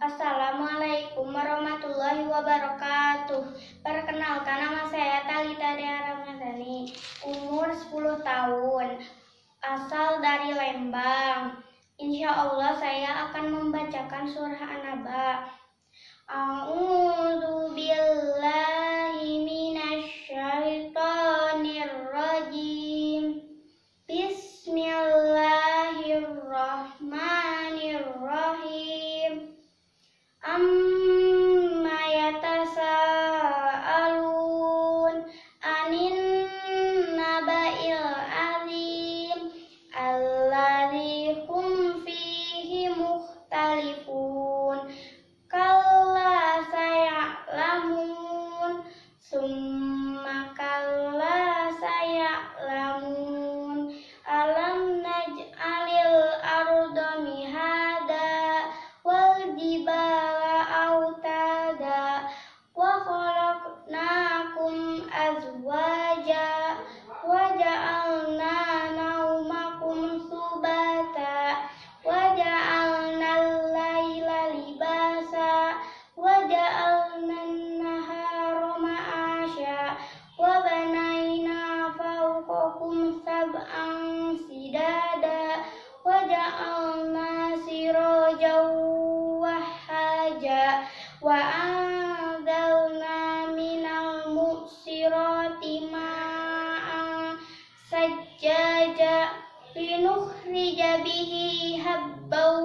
Assalamualaikum warahmatullahi wabarakatuh. Perkenalkan nama saya Talita Dea Ramadhani, umur 10 tahun, asal dari Lembang. Insya Allah saya akan membacakan surah An-Naba. Tali. Wa anzalna minal mu'sirati ma'an sajjaja linukhrija bihi habban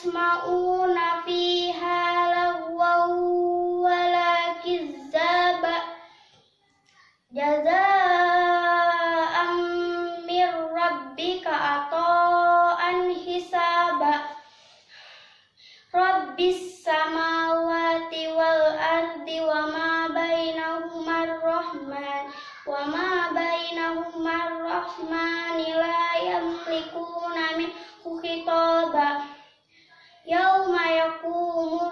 yasma'una fiha lagwan wala kizzaba jazaa'an mir rabbika ata'an hisaba. Rabbis samawati wal ardi wa ma bainahuma ar-rahman wa ma bainahuma ar-rahman la يوم يقوم